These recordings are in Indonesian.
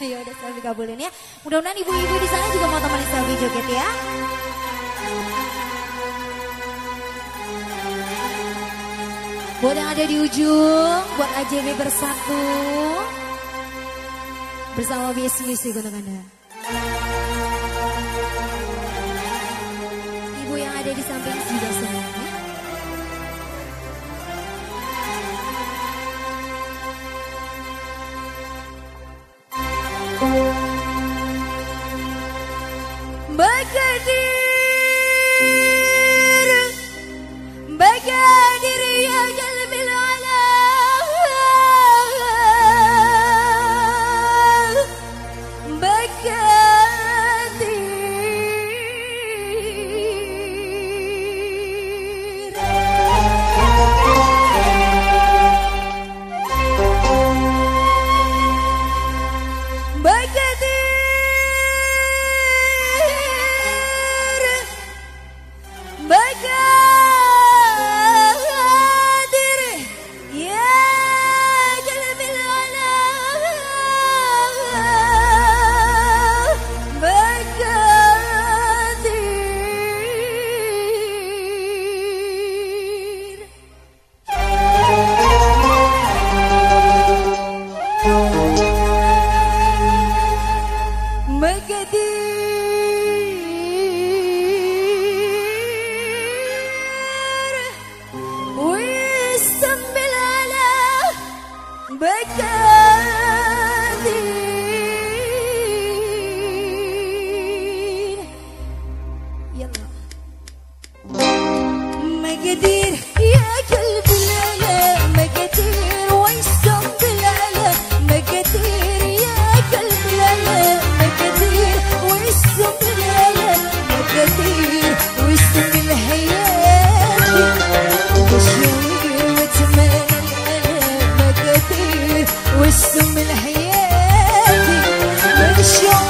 Ayo udah selfie kabulin ya. Mudah-mudahan ibu-ibu di sana juga mau temenin selfie joget ya. Buat yang ada di ujung, buat AJB bersatu. Bersama BSUC untuk Anda. Ibu yang ada di samping juga semuanya. berkedip like it! والسم لحياتي مش يوم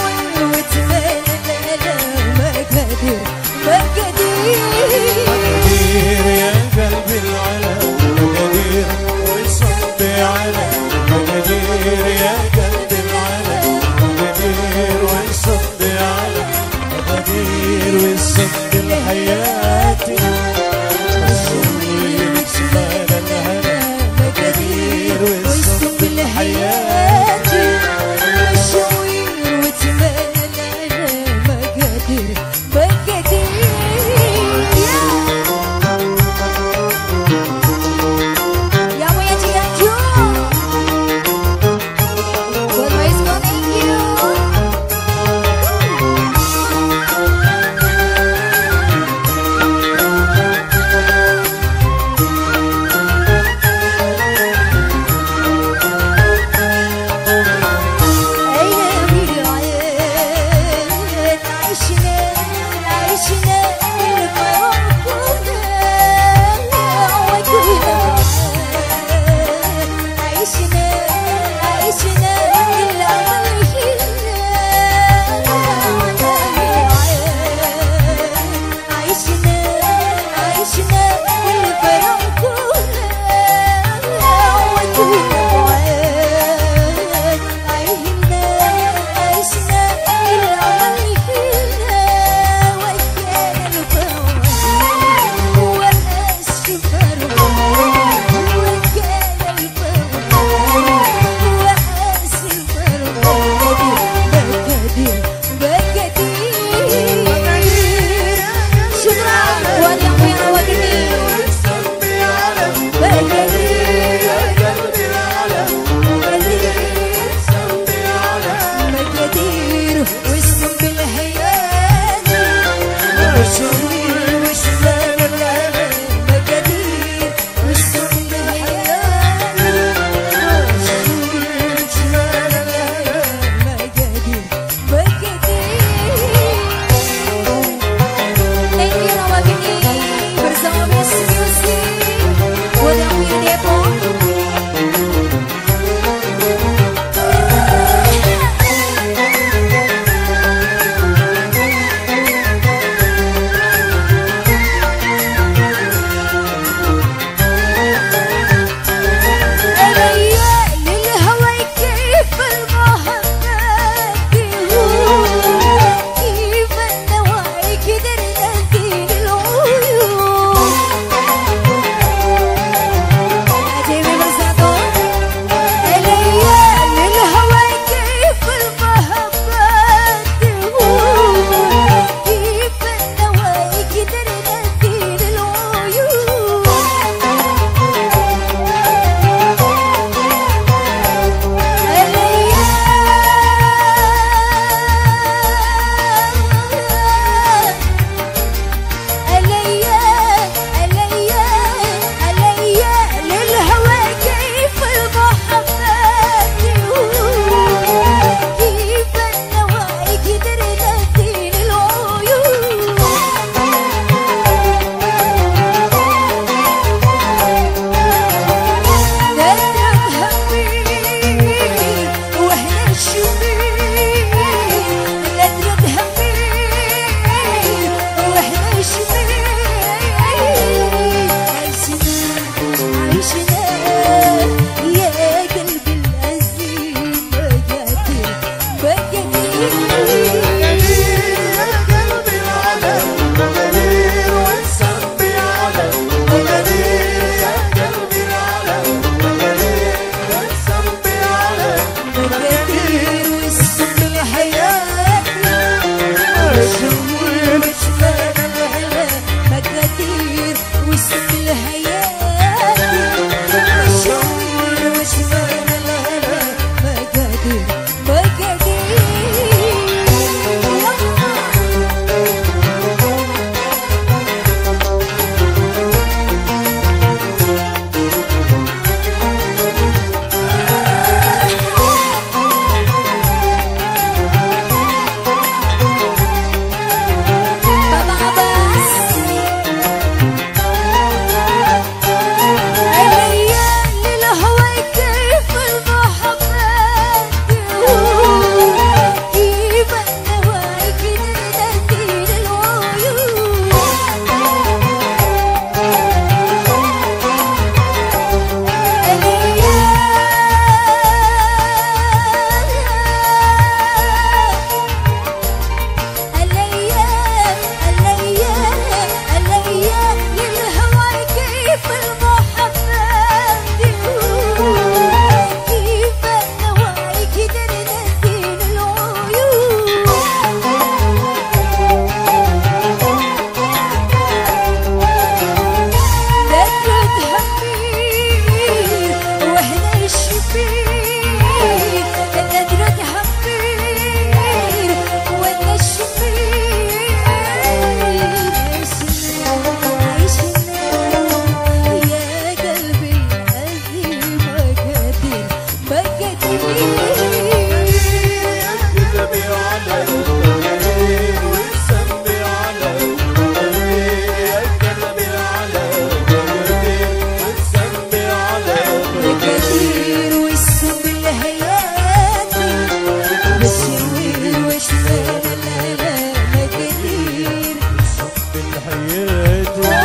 حياته